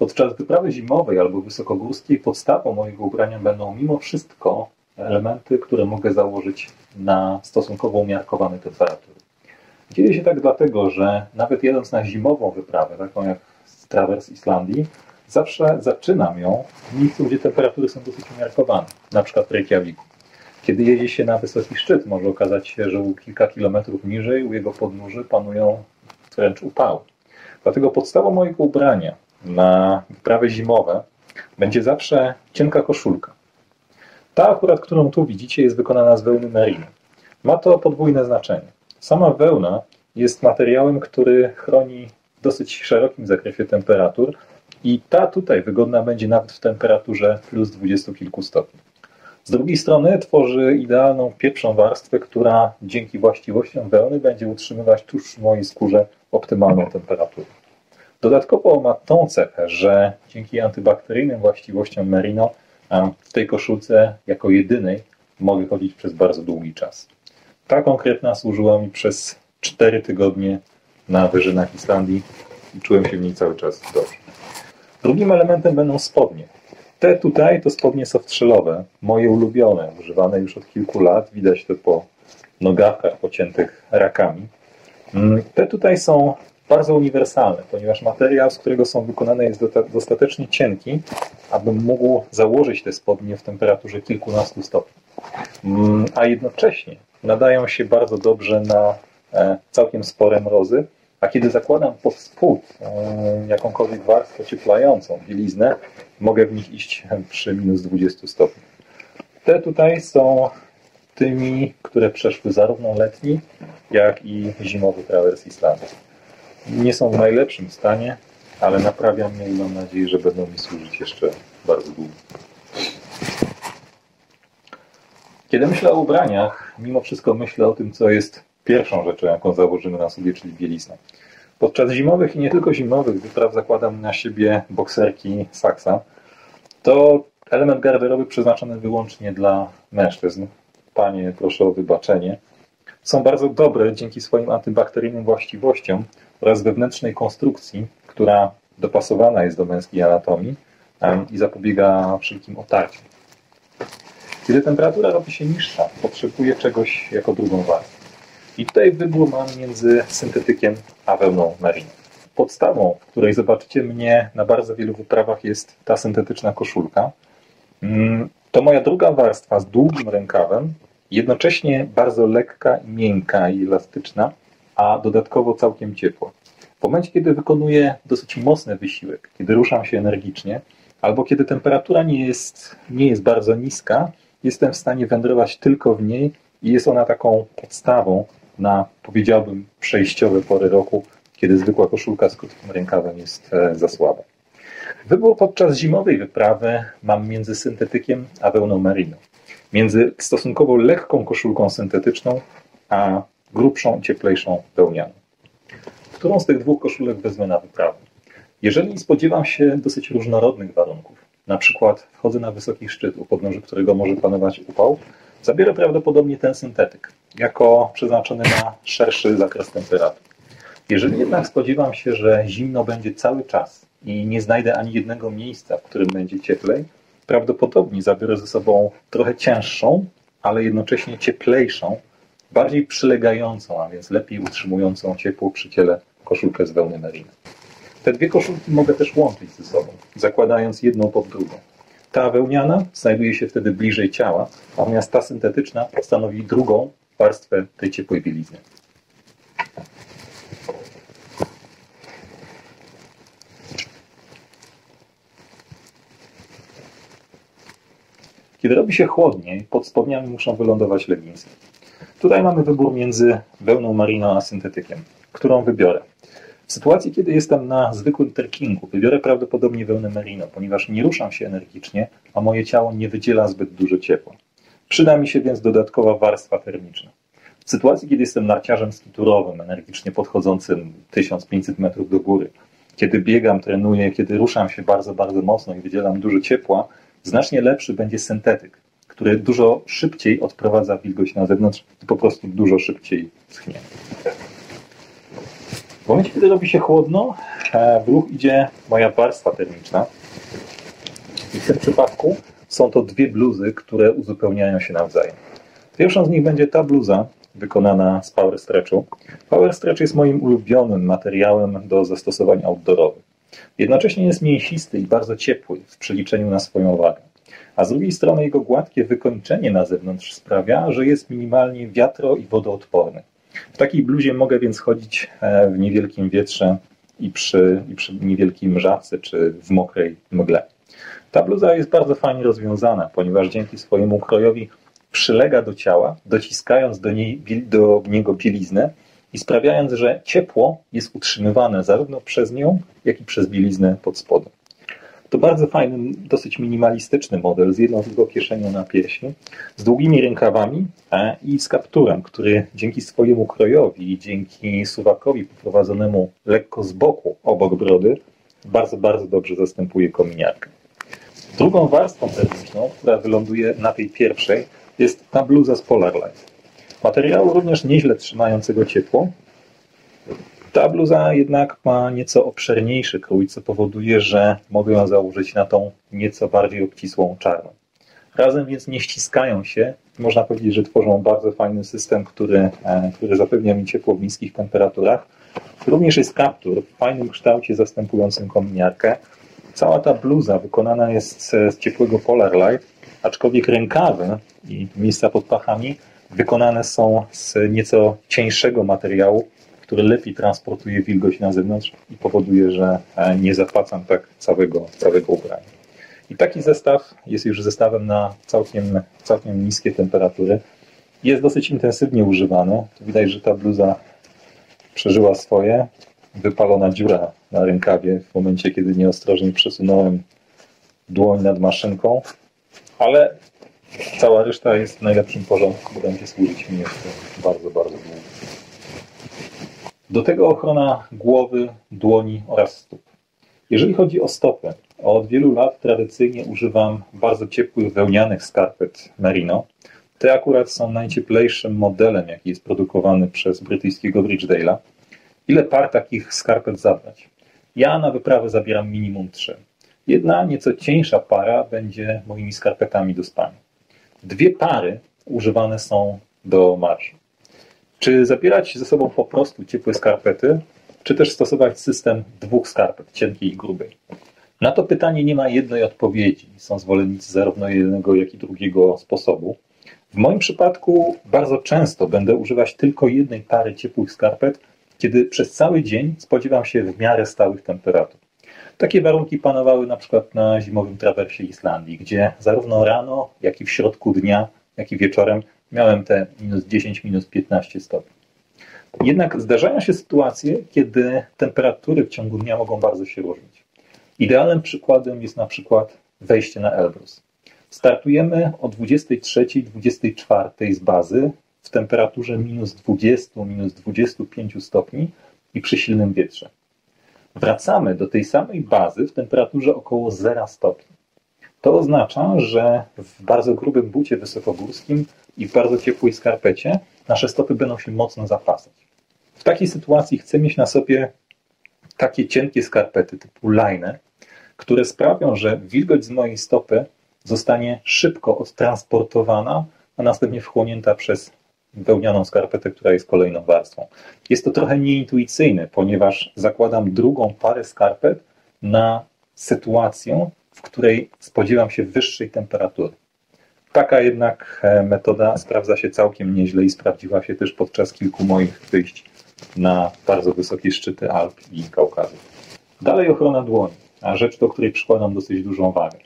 Podczas wyprawy zimowej albo wysokogórskiej podstawą mojego ubrania będą mimo wszystko elementy, które mogę założyć na stosunkowo umiarkowane temperatury. Dzieje się tak dlatego, że nawet jedąc na zimową wyprawę, taką jak Travers Islandii, zawsze zaczynam ją w miejscu, gdzie temperatury są dosyć umiarkowane, na przykład w Reykjaviku. Kiedy jedzie się na wysoki szczyt, może okazać się, że kilka kilometrów niżej u jego podnóży panują wręcz upały. Dlatego podstawą mojego ubrania na wyprawy zimowe będzie zawsze cienka koszulka. Ta akurat, którą tu widzicie, jest wykonana z wełny merino. Ma to podwójne znaczenie. Sama wełna jest materiałem, który chroni w dosyć szerokim zakresie temperatur i ta tutaj wygodna będzie nawet w temperaturze plus dwudziestu kilku stopni. Z drugiej strony tworzy idealną pierwszą warstwę, która dzięki właściwościom wełny będzie utrzymywać tuż w mojej skórze optymalną temperaturę. Dodatkowo ma tą cechę, że dzięki antybakteryjnym właściwościom merino w tej koszulce jako jedynej mogę chodzić przez bardzo długi czas. Ta konkretna służyła mi przez 4 tygodnie na wyżynach Islandii i czułem się w niej cały czas dobrze. Drugim elementem będą spodnie. Te tutaj to spodnie softshellowe, moje ulubione, używane już od kilku lat. Widać to po nogawkach pociętych rakami. Mm, te tutaj są bardzo uniwersalne, ponieważ materiał, z którego są wykonane jest dostatecznie cienki, abym mógł założyć te spodnie w temperaturze kilkunastu stopni. Mm, a jednocześnie nadają się bardzo dobrze na e, całkiem spore mrozy, a kiedy zakładam pod spód e, jakąkolwiek warstwę ocieplającą, bieliznę, mogę w nich iść przy minus 20 stopni. Te tutaj są tymi, które przeszły zarówno letni, jak i zimowy trawers Islandii. Nie są w najlepszym stanie, ale naprawiam je i mam nadzieję, że będą mi służyć jeszcze bardzo długo. Kiedy myślę o ubraniach, mimo wszystko myślę o tym, co jest pierwszą rzeczą, jaką założymy na sobie, czyli bieliznę. Podczas zimowych i nie tylko zimowych wypraw zakładam na siebie bokserki Saxa. To element garderoby przeznaczony wyłącznie dla mężczyzn. Panie, proszę o wybaczenie. Są bardzo dobre dzięki swoim antybakteryjnym właściwościom oraz wewnętrznej konstrukcji, która dopasowana jest do męskiej anatomii i zapobiega wszelkim otarciom. Kiedy temperatura robi się niższa, potrzebuje czegoś jako drugą warstwę. I tutaj wybór mam między syntetykiem a wełną merino. Podstawą, w której zobaczycie mnie na bardzo wielu wyprawach jest ta syntetyczna koszulka. Mm, to moja druga warstwa z długim rękawem, jednocześnie bardzo lekka, miękka i elastyczna, a dodatkowo całkiem ciepła. W momencie, kiedy wykonuję dosyć mocny wysiłek, kiedy ruszam się energicznie, albo kiedy temperatura nie jest, nie jest bardzo niska, jestem w stanie wędrować tylko w niej i jest ona taką podstawą na, powiedziałbym, przejściowe pory roku, kiedy zwykła koszulka z krótkim rękawem jest e, za słaba. Wybór podczas zimowej wyprawy mam między syntetykiem a wełną merino. Między stosunkowo lekką koszulką syntetyczną a grubszą, cieplejszą wełnianą. Którą z tych dwóch koszulek wezmę na wyprawę? Jeżeli spodziewam się dosyć różnorodnych warunków, na przykład wchodzę na wysoki szczyt, u podnóży którego może panować upał, zabiorę prawdopodobnie ten syntetyk, jako przeznaczony na szerszy zakres temperatur. Jeżeli jednak spodziewam się, że zimno będzie cały czas i nie znajdę ani jednego miejsca, w którym będzie cieplej, prawdopodobnie zabiorę ze sobą trochę cięższą, ale jednocześnie cieplejszą, bardziej przylegającą, a więc lepiej utrzymującą ciepło przy ciele koszulkę z wełny merino. Te dwie koszulki mogę też łączyć ze sobą, zakładając jedną pod drugą. Ta wełniana znajduje się wtedy bliżej ciała, natomiast ta syntetyczna stanowi drugą warstwę tej ciepłej bielizny. Kiedy robi się chłodniej, pod spodniami muszą wylądować leginsy. Tutaj mamy wybór między wełną marino a syntetykiem. Którą wybiorę? W sytuacji, kiedy jestem na zwykłym trekkingu, wybiorę prawdopodobnie wełnę merino, ponieważ nie ruszam się energicznie, a moje ciało nie wydziela zbyt dużo ciepła. Przyda mi się więc dodatkowa warstwa termiczna. W sytuacji, kiedy jestem narciarzem skiturowym, energicznie podchodzącym 1500 metrów do góry, kiedy biegam, trenuję, kiedy ruszam się bardzo, bardzo mocno i wydzielam dużo ciepła, znacznie lepszy będzie syntetyk, który dużo szybciej odprowadza wilgoć na zewnątrz i po prostu dużo szybciej schnie. momencie, kiedy robi się chłodno, w ruch idzie moja warstwa termiczna. I w tym przypadku są to dwie bluzy, które uzupełniają się nawzajem. Pierwszą z nich będzie ta bluza, wykonana z Power Stretchu. Power Stretch jest moim ulubionym materiałem do zastosowań outdoorowych. Jednocześnie jest mięsisty i bardzo ciepły w przeliczeniu na swoją wagę. A z drugiej strony jego gładkie wykończenie na zewnątrz sprawia, że jest minimalnie wiatro- i wodoodporny. W takiej bluzie mogę więc chodzić e, w niewielkim wietrze i przy, i przy czy w mokrej mgle. Ta bluza jest bardzo fajnie rozwiązana, ponieważ dzięki swojemu krojowi przylega do ciała, dociskając do, niej, do niego bieliznę i sprawiając, że ciepło jest utrzymywane zarówno przez nią, jak i przez bieliznę pod spodem. To bardzo fajny, dosyć minimalistyczny model z jedną tylko kieszenią na piersi, z długimi rękawami i z kapturem, który dzięki swojemu krojowi i dzięki suwakowi poprowadzonemu lekko z boku obok brody bardzo, bardzo dobrze zastępuje kominiarkę. Drugą warstwą termiczną, która wyląduje na tej pierwszej, jest ta bluza z Polar Light. Materiału również nieźle trzymającego ciepło. Ta bluza jednak ma nieco obszerniejszy krój, co powoduje, że mogę ją założyć na tą nieco bardziej obcisłą czarną. Razem więc nie ściskają się. Można powiedzieć, że tworzą bardzo fajny system, który, e, który zapewnia mi ciepło w niskich temperaturach. Również jest kaptur w fajnym kształcie zastępującym kominiarkę. Cała ta bluza wykonana jest z ciepłego Polar Light, aczkolwiek rękawy i miejsca pod pachami wykonane są z nieco cieńszego materiału, który lepiej transportuje wilgoć na zewnątrz i powoduje, że e, nie zapłacam tak całego, całego ubrania. I taki zestaw jest już zestawem na całkiem, całkiem niskie temperatury. Jest dosyć intensywnie używany. widać, że ta bluza przeżyła swoje. Wypalona dziura na rękawie w momencie, kiedy nieostrożnie przesunąłem dłoń nad maszynką, ale cała reszta jest w najlepszym porządku, będzie służyć mi jeszcze bardzo, bardzo długo. Do tego ochrona głowy, dłoni oraz stóp. Jeżeli chodzi o stopy, od wielu lat tradycyjnie używam bardzo ciepłych wełnianych skarpet Merino. Te akurat są najcieplejszym modelem, jaki jest produkowany przez brytyjskiego Bridgedale'a. Ile par takich skarpet zabrać? Ja na wyprawę zabieram minimum trzy. Jedna, nieco cieńsza para będzie moimi skarpetami do spania. Dwie pary używane są do marszu. Czy zabierać ze sobą po prostu ciepłe skarpety, czy też stosować system dwóch skarpet, cienkiej i grubej? Na to pytanie nie ma jednej odpowiedzi. Są zwolennicy zarówno jednego, jak i drugiego sposobu. W moim przypadku bardzo często będę używać tylko jednej pary ciepłych skarpet, kiedy przez cały dzień spodziewam się w miarę stałych temperatur. Takie warunki panowały na przykład na zimowym trawersie Islandii, gdzie zarówno rano, jak i w środku dnia, jak i wieczorem miałem te minus 10, minus 15 stopni. Jednak zdarzają się sytuacje, kiedy temperatury w ciągu dnia mogą bardzo się różnić. Idealnym przykładem jest na przykład wejście na Elbrus. Startujemy o 23-24 z bazy w temperaturze minus 20, minus 25 stopni i przy silnym wietrze. Wracamy do tej samej bazy w temperaturze około 0 stopni. To oznacza, że w bardzo grubym bucie wysokogórskim i w bardzo ciepłej skarpecie nasze stopy będą się mocno zapasać. W takiej sytuacji chcę mieć na sobie takie cienkie skarpety typu line, które sprawią, że wilgoć z mojej stopy zostanie szybko odtransportowana, a następnie wchłonięta przez wełnianą skarpetę, która jest kolejną warstwą. Jest to trochę nieintuicyjne, ponieważ zakładam drugą parę skarpet na sytuację, w której spodziewam się wyższej temperatury. Taka jednak e, metoda sprawdza się całkiem nieźle i sprawdziła się też podczas kilku moich wyjść na bardzo wysokie szczyty Alp i Kaukazu. Dalej ochrona dłoni, a rzecz, do której przykładam dosyć dużą wagę.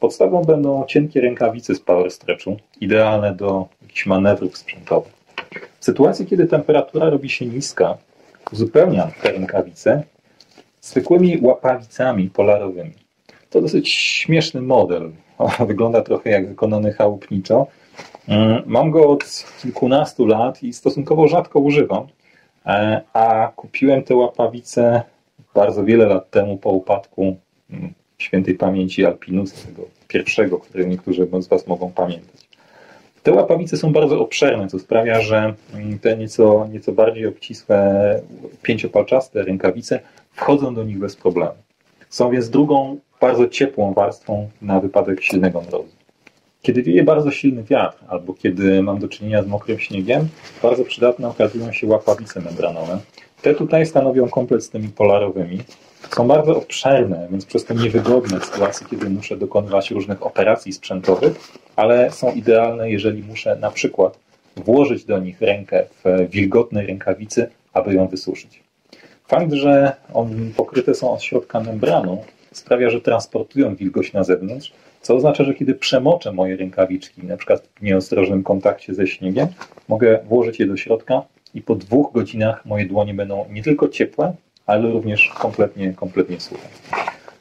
Podstawą będą cienkie rękawice z power stretchu, idealne do jakichś manewrów sprzętowych. W sytuacji, kiedy temperatura robi się niska, uzupełniam te rękawice zwykłymi łapawicami polarowymi. To dosyć śmieszny model. wygląda trochę jak wykonany chałupniczo. Mm, mam go od kilkunastu lat i stosunkowo rzadko używam, e, a kupiłem te łapawice bardzo wiele lat temu po upadku mm, świętej pamięci Alpinusa, tego pierwszego, który niektórzy z Was mogą pamiętać. Te łapawice są bardzo obszerne, co sprawia, że mm, te nieco, nieco bardziej obcisłe, pięciopalczaste rękawice wchodzą do nich bez problemu. Są więc drugą, bardzo ciepłą warstwą na wypadek silnego mrozu. Kiedy wieje bardzo silny wiatr, albo kiedy mam do czynienia z mokrym śniegiem, bardzo przydatne okazują się łapawice membranowe. Te tutaj stanowią komplet z tymi polarowymi. Są bardzo obszerne, więc przez to niewygodne w sytuacji, kiedy muszę dokonywać różnych operacji sprzętowych, ale są idealne, jeżeli muszę na przykład włożyć do nich rękę w wilgotnej rękawicy, aby ją wysuszyć. Fakt, że on pokryte są od środka membraną, sprawia, że transportują wilgoć na zewnątrz, co oznacza, że kiedy przemoczę moje rękawiczki, na przykład w nieostrożnym kontakcie ze śniegiem, mogę włożyć je do środka i po dwóch godzinach moje dłonie będą nie tylko ciepłe, ale również kompletnie, kompletnie suche.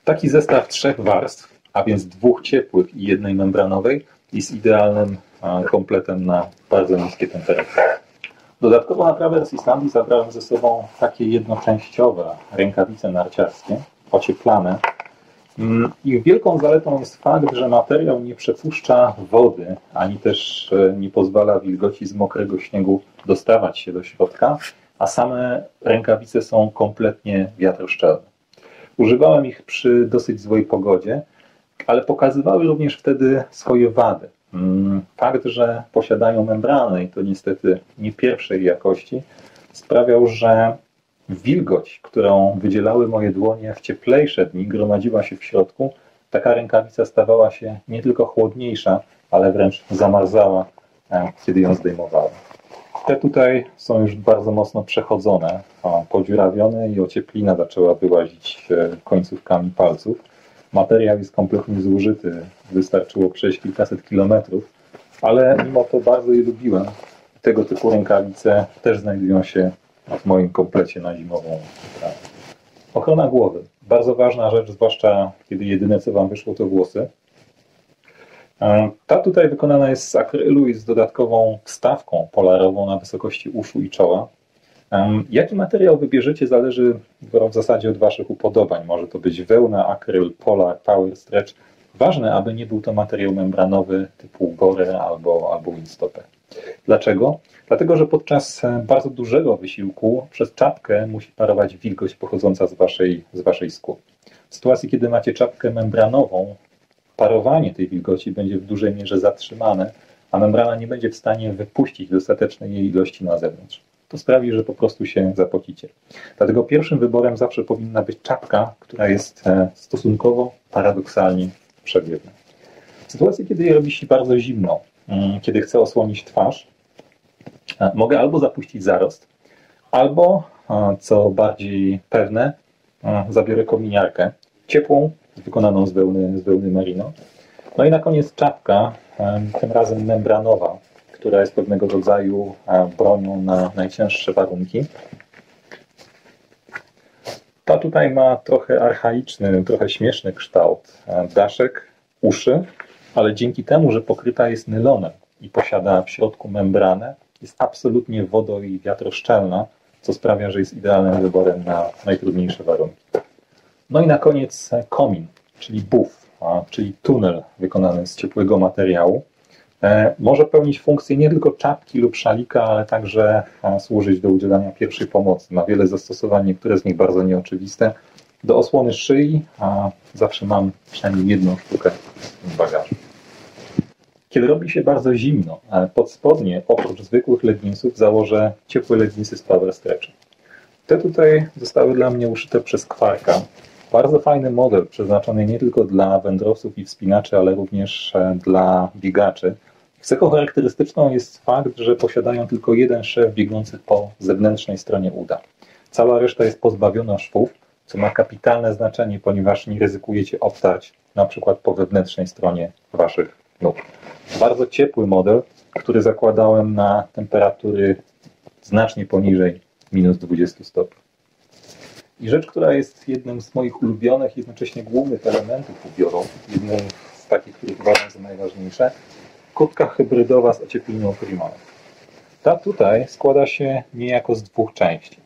Taki zestaw trzech warstw, a więc dwóch ciepłych i jednej membranowej, jest idealnym kompletem na bardzo niskie temperatury. Dodatkowo na trawers Islandii zabrałem ze sobą takie jednoczęściowe rękawice narciarskie, ocieplane. Mm, ich wielką zaletą jest fakt, że materiał nie przepuszcza wody, ani też e, nie pozwala wilgoci z mokrego śniegu dostawać się do środka, a same rękawice są kompletnie wiatroszczelne. Używałem ich przy dosyć złej pogodzie, ale pokazywały również wtedy swoje wady. Mm, fakt, że posiadają membrany, i to niestety nie pierwszej jakości, sprawiał, że wilgoć, którą wydzielały moje dłonie w cieplejsze dni, gromadziła się w środku. Taka rękawica stawała się nie tylko chłodniejsza, ale wręcz zamarzała, e, kiedy ją zdejmowałem. Te tutaj są już bardzo mocno przechodzone, podziurawione i ocieplina zaczęła wyłazić e, końcówkami palców. Materiał jest kompletnie zużyty, wystarczyło przejść kilkaset kilometrów, ale mimo to bardzo je lubiłem. Tego typu rękawice też znajdują się w moim komplecie na zimową pracę. Ochrona głowy. Bardzo ważna rzecz, zwłaszcza kiedy jedyne co Wam wyszło to włosy. E, ta tutaj wykonana jest z akrylu i z dodatkową wstawką polarową na wysokości uszu i czoła. Jaki materiał wybierzecie zależy w zasadzie od Waszych upodobań. Może to być wełna, akryl, polar, power stretch. Ważne, aby nie był to materiał membranowy typu gore albo, albo windstopper. Dlaczego? Dlatego, że podczas bardzo dużego wysiłku przez czapkę musi parować wilgoć pochodząca z Waszej, z waszej skóry. W sytuacji, kiedy macie czapkę membranową, parowanie tej wilgoci będzie w dużej mierze zatrzymane, a membrana nie będzie w stanie wypuścić dostatecznej jej ilości na zewnątrz to sprawi, że po prostu się zapocicie. Dlatego pierwszym wyborem zawsze powinna być czapka, która jest e, stosunkowo paradoksalnie przewiewna. W sytuacji, kiedy robi się bardzo zimno, mm, kiedy chcę osłonić twarz, e, mogę albo zapuścić zarost, albo, e, co bardziej pewne, zabiorę kominiarkę ciepłą, wykonaną z wełny, z wełny merino. No i na koniec czapka, tym razem membranowa, która jest pewnego rodzaju e, bronią na najcięższe warunki. Ta tutaj ma trochę archaiczny, trochę śmieszny kształt e, daszek, uszy, ale dzięki temu, że pokryta jest nylonem i posiada w środku membranę, jest absolutnie wodo- i wiatroszczelna, co sprawia, że jest idealnym wyborem na najtrudniejsze warunki. No i na koniec e, komin, czyli buf, czyli tunel wykonany z ciepłego materiału, może pełnić funkcję nie tylko czapki lub szalika, ale także e, służyć do udzielania pierwszej pomocy. Ma wiele zastosowań, niektóre z nich bardzo nieoczywiste. Do osłony szyi, a zawsze mam przynajmniej jedną sztukę w bagażu. Kiedy robi się bardzo zimno, e, pod spodnie oprócz zwykłych leginsów założę ciepłe leginsy z power stretchem. Te tutaj zostały dla mnie uszyte przez Kwarka. Bardzo fajny model, przeznaczony nie tylko dla wędrowców i wspinaczy, ale również dla biegaczy. Cechą charakterystyczną jest fakt, że posiadają tylko jeden szef biegnący po zewnętrznej stronie uda. Cała reszta jest pozbawiona szwów, co ma kapitalne znaczenie, ponieważ nie ryzykujecie obtarć na przykład po wewnętrznej stronie waszych nóg. Bardzo ciepły model, który zakładałem na temperatury znacznie poniżej minus 20 stopni. I rzecz, która jest jednym z moich ulubionych, jednocześnie głównych elementów ubioru, jednym z takich, których uważam za najważniejsze, kurtka hybrydowa z ociepliną Primon. Ta tutaj składa się niejako z dwóch części.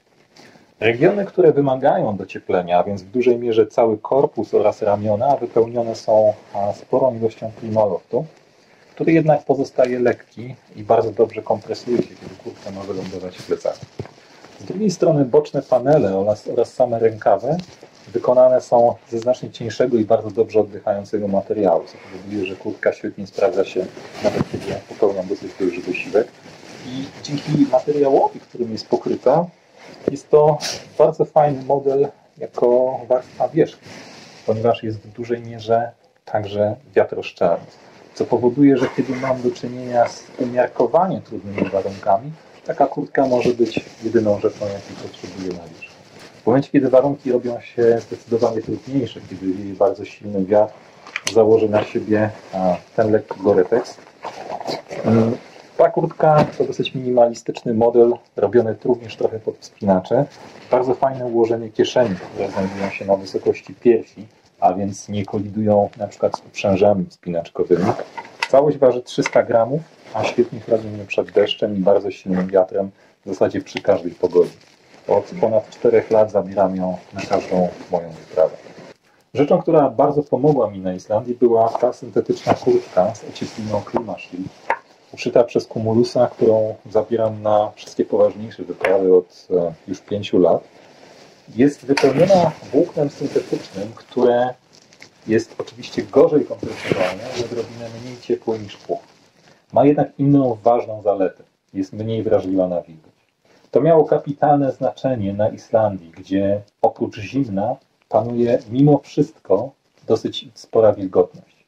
Regiony, które wymagają docieplenia, a więc w dużej mierze cały korpus oraz ramiona, wypełnione są sporą ilością primoloftu. który jednak pozostaje lekki i bardzo dobrze kompresuje się, kiedy kurtka ma wylądować w plecach. Z drugiej strony boczne panele oraz, oraz same rękawy wykonane są ze znacznie cieńszego i bardzo dobrze oddychającego materiału, co powoduje, że kurtka świetnie sprawdza się nawet kiedy popełniam dosyć duży wysiłek. I dzięki materiałowi, którym jest pokryta, jest to bardzo fajny model jako warstwa wierzchnia, ponieważ jest w dużej mierze także wiatroszczelny, co powoduje, że kiedy mam do czynienia z umiarkowanie trudnymi warunkami, taka kurtka może być jedyną rzeczą, jakiej potrzebuję na wierzch. W momencie, kiedy warunki robią się zdecydowanie trudniejsze, kiedy wieje bardzo silny wiatr, założę na siebie ten lekki Gore-Tex. Mm, ta kurtka to dosyć minimalistyczny model, robiony również trochę pod wspinacze. Bardzo fajne ułożenie kieszeni, które znajdują się na wysokości piersi, a więc nie kolidują na przykład z uprzężami wspinaczkowymi. Całość waży 300 gramów, a świetnie chroni mnie przed deszczem i bardzo silnym wiatrem w zasadzie przy każdej pogodzie. Od ponad 4 lat zabieram ją na każdą moją wyprawę. Rzeczą, która bardzo pomogła mi na Islandii była ta syntetyczna kurtka z ociepliną Klimashield, uszyta przez Cumulusa, którą zabieram na wszystkie poważniejsze wyprawy od e, już 5 lat. Jest wypełniona włóknem syntetycznym, które jest oczywiście gorzej kompresowane i odrobinę mniej ciepłe niż puch. Ma jednak inną ważną zaletę. Jest mniej wrażliwa na wilgoć. To miało kapitalne znaczenie na Islandii, gdzie oprócz zimna panuje mimo wszystko dosyć spora wilgotność.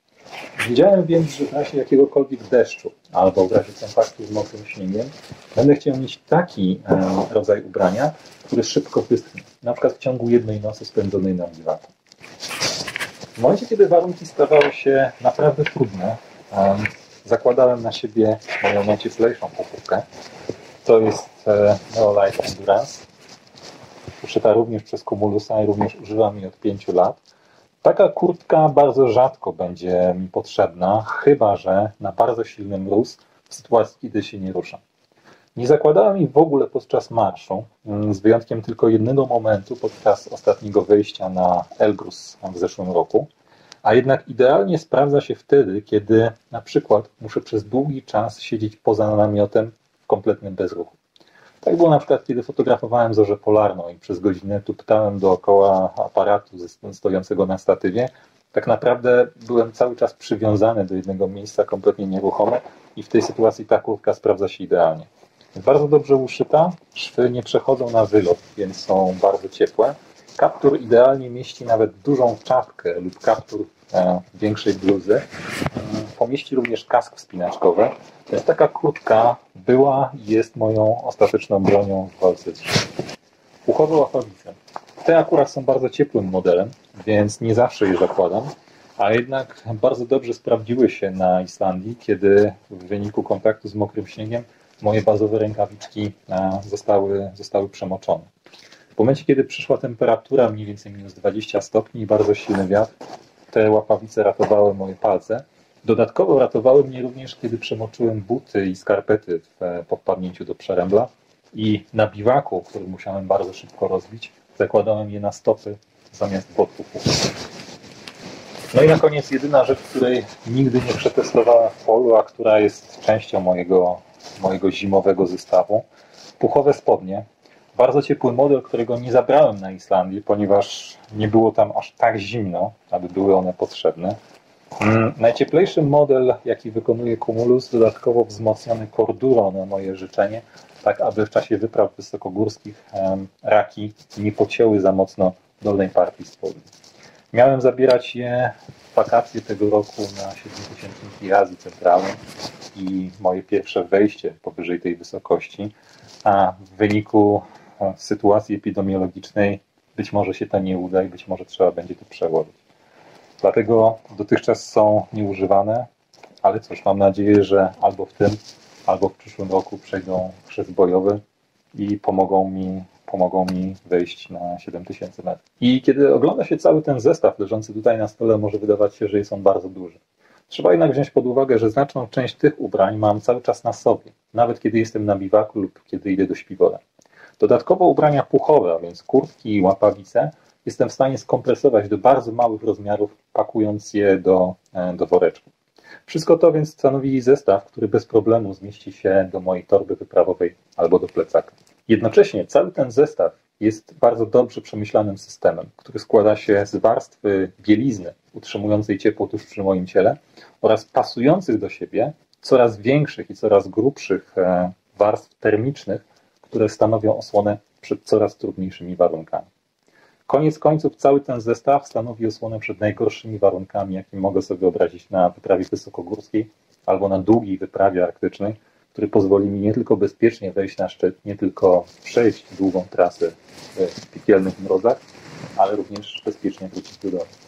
Wiedziałem więc, że w razie jakiegokolwiek deszczu albo w razie kontaktu z mokrym śniegiem będę chciał mieć taki e, rodzaj ubrania, który szybko wyschnie, na przykład w ciągu jednej nocy spędzonej na biwaku. W momencie, kiedy warunki stawały się naprawdę trudne, e, zakładałem na siebie moją najcieplejszą pokówkę. To jest e, Neolife Endurance, uszyta również przez Cumulusa i również używam jej od 5 lat. Taka kurtka bardzo rzadko będzie mi potrzebna, chyba że na bardzo silny mróz w sytuacji, kiedy się nie ruszam. Nie zakładałem jej w ogóle podczas marszu, mm, z wyjątkiem tylko jednego momentu podczas ostatniego wyjścia na Elbrus w zeszłym roku. A jednak idealnie sprawdza się wtedy, kiedy na przykład muszę przez długi czas siedzieć poza namiotem w kompletnym bezruchu. Tak było na przykład, kiedy fotografowałem zorzę polarną i przez godzinę tuptałem dookoła aparatu stojącego na statywie. Tak naprawdę byłem cały czas przywiązany do jednego miejsca, kompletnie nieruchomy i w tej sytuacji ta kurtka sprawdza się idealnie. Bardzo dobrze uszyta, szwy nie przechodzą na wylot, więc są bardzo ciepłe. Kaptur idealnie mieści nawet dużą czapkę lub kaptur e, większej bluzy. Pomieści również kask wspinaczkowy. To jest taka kurtka, była i jest moją ostateczną bronią w walce z Uchowe łapawice. Te akurat są bardzo ciepłym modelem, więc nie zawsze je zakładam, a jednak bardzo dobrze sprawdziły się na Islandii, kiedy w wyniku kontaktu z mokrym śniegiem moje bazowe rękawiczki zostały, zostały przemoczone. W momencie, kiedy przyszła temperatura mniej więcej minus 20 stopni i bardzo silny wiatr, te łapawice ratowały moje palce. Dodatkowo ratowały mnie również, kiedy przemoczyłem buty i skarpety w, e, po wpadnięciu do przerębla i na biwaku, który musiałem bardzo szybko rozbić, zakładałem je na stopy zamiast botów. No i na koniec jedyna rzecz, której nigdy nie przetestowałem w polu, a która jest częścią mojego, mojego zimowego zestawu. Puchowe spodnie. Bardzo ciepły model, którego nie zabrałem na Islandii, ponieważ nie było tam aż tak zimno, aby były one potrzebne. Najcieplejszy model, jaki wykonuje Cumulus, dodatkowo wzmocniony kordurą na moje życzenie, tak aby w czasie wypraw wysokogórskich raki nie pocięły za mocno dolnej partii spodni. Miałem zabierać je w wakacje tego roku na 7000 Azji Centralnej i moje pierwsze wejście powyżej tej wysokości, a w wyniku e, sytuacji epidemiologicznej być może się to nie uda i być może trzeba będzie to przełożyć. Dlatego dotychczas są nieużywane, ale cóż, mam nadzieję, że albo w tym, albo w przyszłym roku przejdą chrzest bojowy i pomogą mi, pomogą mi wejść na 7000 metrów. I kiedy ogląda się cały ten zestaw leżący tutaj na stole, może wydawać się, że jest on bardzo duży. Trzeba jednak wziąć pod uwagę, że znaczną część tych ubrań mam cały czas na sobie, nawet kiedy jestem na biwaku lub kiedy idę do śpiwora. Dodatkowo ubrania puchowe, a więc kurtki i łapawice, jestem w stanie skompresować do bardzo małych rozmiarów, pakując je do, e, do woreczków. Wszystko to więc stanowi zestaw, który bez problemu zmieści się do mojej torby wyprawowej albo do plecaka. Jednocześnie cały ten zestaw jest bardzo dobrze przemyślanym systemem, który składa się z warstwy bielizny utrzymującej ciepło tuż przy moim ciele oraz pasujących do siebie coraz większych i coraz grubszych e, warstw termicznych, które stanowią osłonę przed coraz trudniejszymi warunkami. Koniec końców cały ten zestaw stanowi osłonę przed najgorszymi warunkami, jakie mogę sobie wyobrazić na wyprawie wysokogórskiej albo na długiej wyprawie arktycznej, który pozwoli mi nie tylko bezpiecznie wejść na szczyt, nie tylko przejść długą trasę w piekielnych mrozach, ale również bezpiecznie wrócić do domu.